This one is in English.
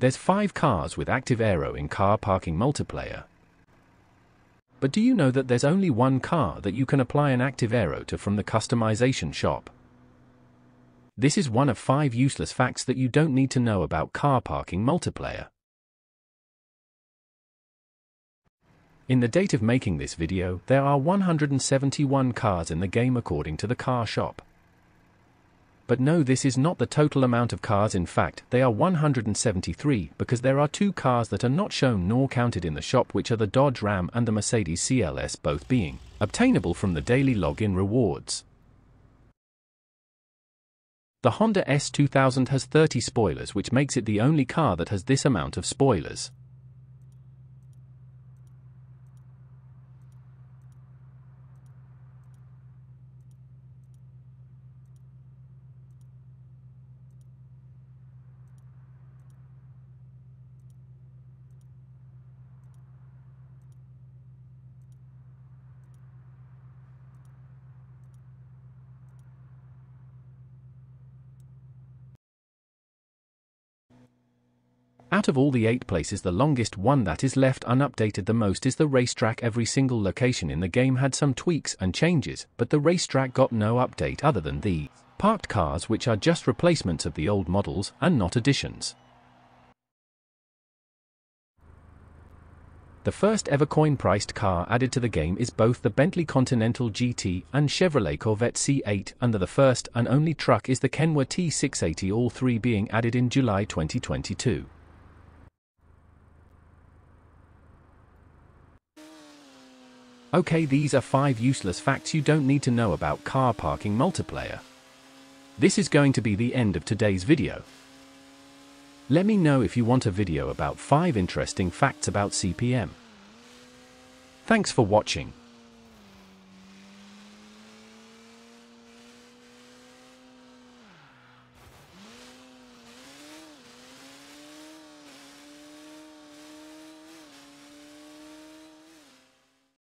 There's 5 cars with active aero in car parking multiplayer. But do you know that there's only one car that you can apply an active aero to from the customization shop? This is one of 5 useless facts that you don't need to know about car parking multiplayer. In the date of making this video, there are 171 cars in the game according to the car shop. But no this is not the total amount of cars in fact, they are 173 because there are two cars that are not shown nor counted in the shop which are the Dodge Ram and the Mercedes CLS both being obtainable from the daily login rewards. The Honda S2000 has 30 spoilers which makes it the only car that has this amount of spoilers. Out of all the eight places the longest one that is left unupdated the most is the racetrack every single location in the game had some tweaks and changes, but the racetrack got no update other than the parked cars which are just replacements of the old models and not additions. The first ever coin-priced car added to the game is both the Bentley Continental GT and Chevrolet Corvette C8 under the first and only truck is the Kenworth T680 all three being added in July 2022. Okay these are 5 useless facts you don't need to know about car parking multiplayer. This is going to be the end of today's video. Let me know if you want a video about 5 interesting facts about CPM. Thanks for watching.